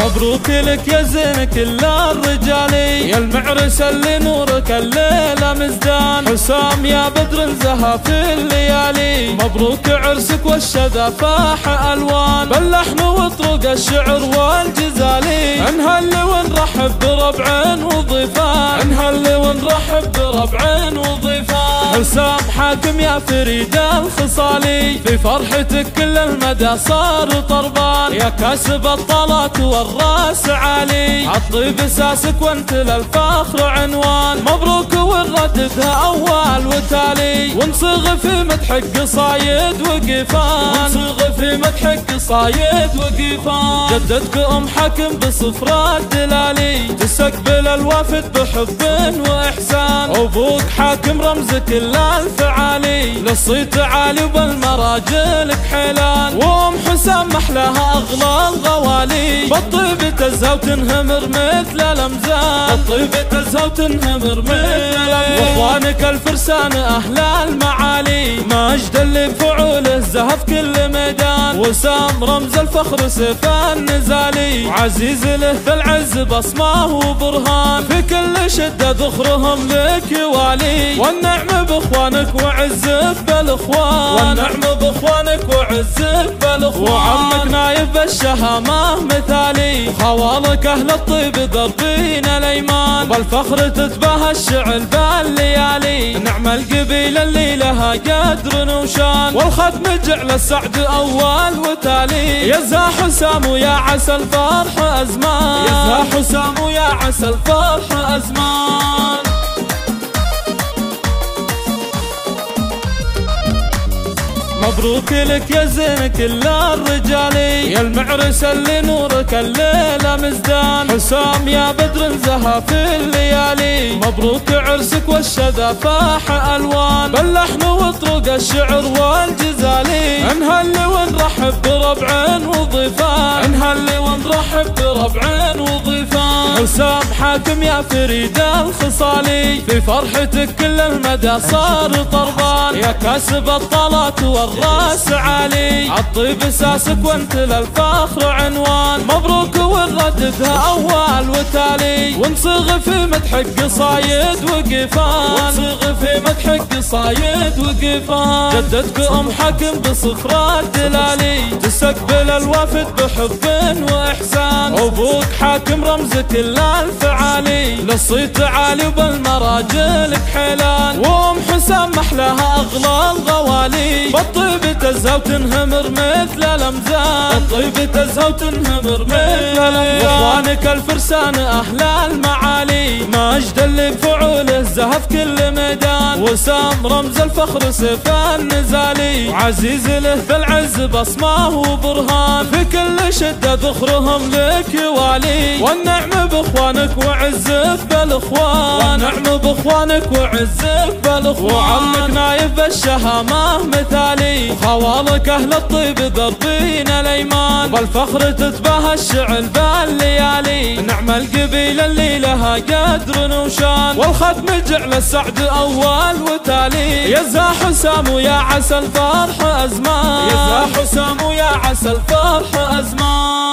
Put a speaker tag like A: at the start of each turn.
A: مبروك لك يا زين كل الرجالي يا المعرس اللي نورك الليلة مزدان. حسام يا بدر زها في الليالي. مبروك عرسك والشذا فاح الوان باللحن وطرق الشعر والجزالي. انهل ونرحب بربع وضيفان. انهل ونرحب بربع وضيفان. حسام حاكم يا فريد الخصالي. في فرحتك كل المدى صار طربان يا كاسب الطلات والراس عالي. عطيب اساسك وانت للفخر عنوان. مبروك ونرددها أول وتالي. ونصغ في مدحك قصايد وقفان. ونصغ في مدحك قصايد وقفان. جدتك أم حكم بصفرات دلالي تستقبل الوافد بحب وإحسان. أبوك حاكم رمز كل الفعالي. للصيت عالي وبالمراجل حيلان. وأم حسام محلاها أغلى الغوالي. بالطيب تزهى وتنهمر مثل الأمزان. بالطيب تزهى وتنهمر مثل الأمزان. وأخوانك الفرسان أهل المعالي. ماجد اللي بفعوله زهف كل ميدان. وسام رمز الفخر سيف النزالي وعزيز له بالعز بصمة وبرهان. في كل شدة ذخرهم لك يوالي والنعم بإخوانك وعزك بالإخوان. والنعم بإخوانك وعزك بالإخوان. وعمك نايف بالشهامه مثالي. وخوالك أهل الطيب ضربين الأيمان. بالفخر تتباهى الشعل بالليالي. نعم القبيله اللي لها قدر وشان. والختم جعل السعد أول وتالي. يزا حسام ويا عسى الفرح أزمان. يزا حسام ويا عسى الفرح أزمان. مبروك لك يا زين كل الرجالي يا المعرس اللي نورك الليلة مزدان. حسام يا بدر زها في الليالي. مبروك عرسك والشذا فاح ألوان. باللحن وطرق الشعر والجزالي. انهل ونرحب بربع وضيفان ونرحب بربع وضيفان حسام حاكم يا فريد الخصالي في فرحتك كل المدى صار طربان. يا كاسب الطلات والرأس عالي عطيب اساسك وأنت للفخر عنوان. مبروك ونرددها أول وتالي ونصغ في مدحك قصايد وقفان. ونصغ في مدحك قصايد وقفان. جدتك ام حكم بصخرات دلالي تستقبل الوافد بحب وإحسان. أبوك حاكم رمز كل الفعالي للصيت عالي وبالمراجل بحيلان وأم حسام محلاها أغلى الغوالي. بالطيب تزهى وتنهمر مثل الامزان بالطيب تزهى وتنهمر مثل الامزان الفرسان أهل المعالي. ماجد اللي بفعوله زهف كل ميدان وسام رمز الفخر سيف النزالي وعزيز له بالعز بصمة وبرهان. في كل شدة ذخرهم لك يوالي والنعم بإخوانك وعزك بالإخوان. والنعم بإخوانك وعزك بالإخوان. وعمك نايف بالشهامه مثالي. وخوالك أهل الطيب ضربين الأيمان. بالفخر تتباهى الشعل بالليالي. نعم القبيله اللي لها قدر وشان والختم جعل السعد اول وتالي يزا حسام ويا عسى الفرح أزمان. يزا حسام ويا عسى الفرح أزمان.